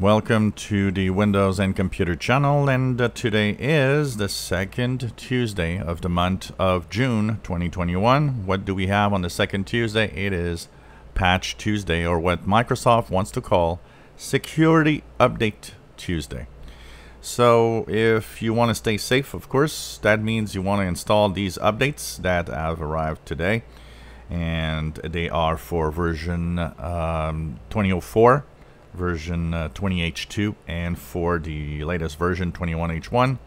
Welcome to the Windows and Computer channel and uh, today is the second Tuesday of the month of June 2021. What do we have on the second Tuesday? It is Patch Tuesday or what Microsoft wants to call Security Update Tuesday. So if you want to stay safe, of course, that means you want to install these updates that have arrived today and they are for version um, 2004 version uh, 20H2 and for the latest version 21H1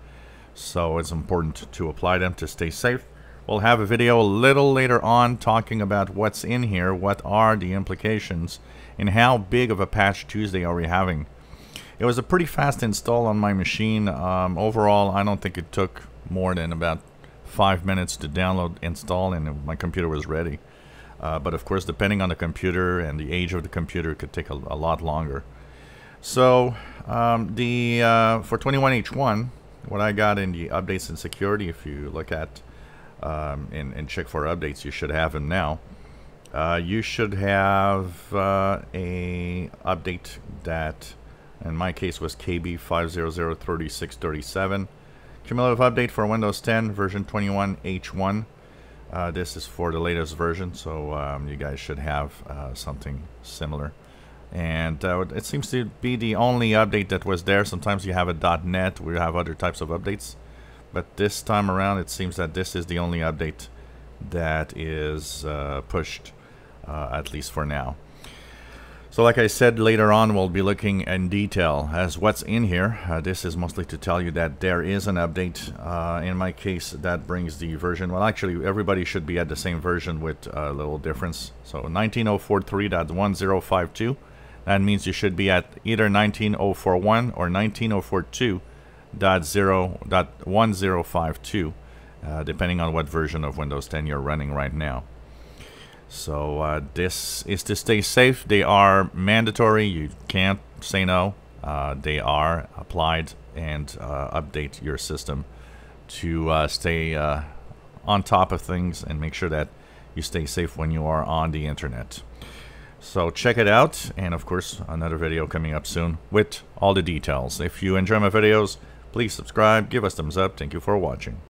so it's important to apply them to stay safe. We'll have a video a little later on talking about what's in here what are the implications and how big of a patch Tuesday are we having. It was a pretty fast install on my machine. Um, overall I don't think it took more than about five minutes to download install and my computer was ready uh, but of course, depending on the computer and the age of the computer, it could take a, a lot longer. So um, the uh, for 21H1, what I got in the updates and security, if you look at um, and, check for updates, you should have them now. Uh, you should have uh, a update that, in my case, was KB 5003637. Cumulative update for Windows 10 version 21H1. Uh, this is for the latest version, so um, you guys should have uh, something similar. And uh, it seems to be the only update that was there. Sometimes you have a .NET, we have other types of updates. But this time around, it seems that this is the only update that is uh, pushed, uh, at least for now. So like I said, later on we'll be looking in detail as what's in here. Uh, this is mostly to tell you that there is an update. Uh, in my case, that brings the version. Well, actually, everybody should be at the same version with a little difference. So 19043.1052. That means you should be at either 19041 or 19042.0.1052, uh, depending on what version of Windows 10 you're running right now. So uh, this is to stay safe. They are mandatory. You can't say no. Uh, they are applied and uh, update your system to uh, stay uh, on top of things and make sure that you stay safe when you are on the internet. So check it out and of course another video coming up soon with all the details. If you enjoy my videos, please subscribe, give us thumbs up. Thank you for watching.